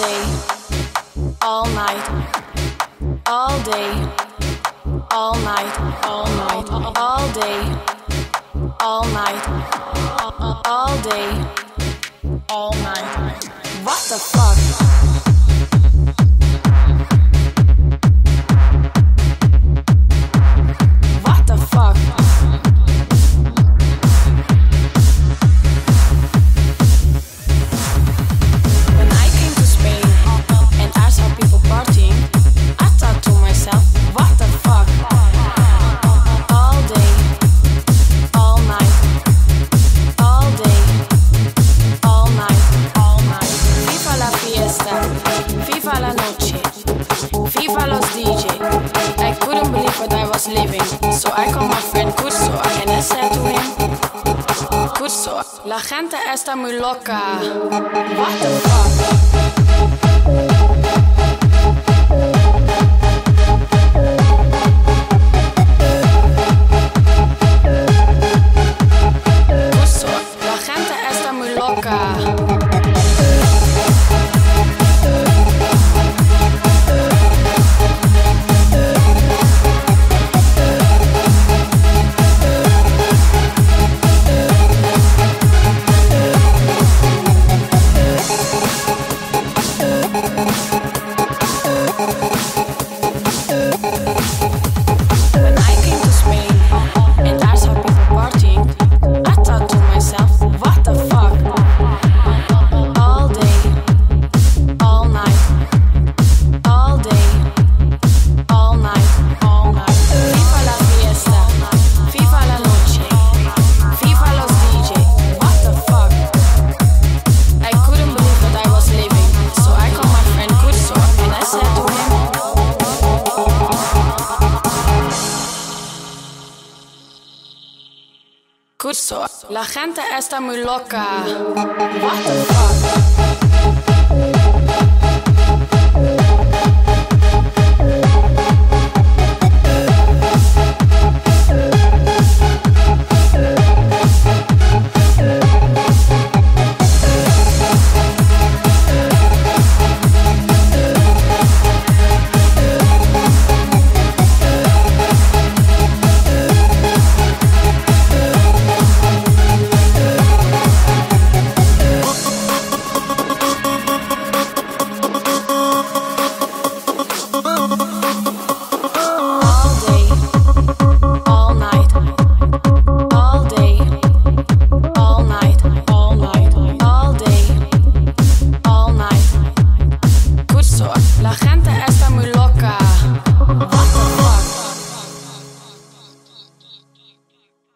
day, all night, all day, all night, all night, all day, all night, all day, all night. What the fuck? Fiesta, viva la noche, viva los DJ. I couldn't believe what I was living, so I called my friend Kusso and I said to him, Kusso, la gente está muy loca. What the fuck? When Curso, la gente está muy loca. What the fuck?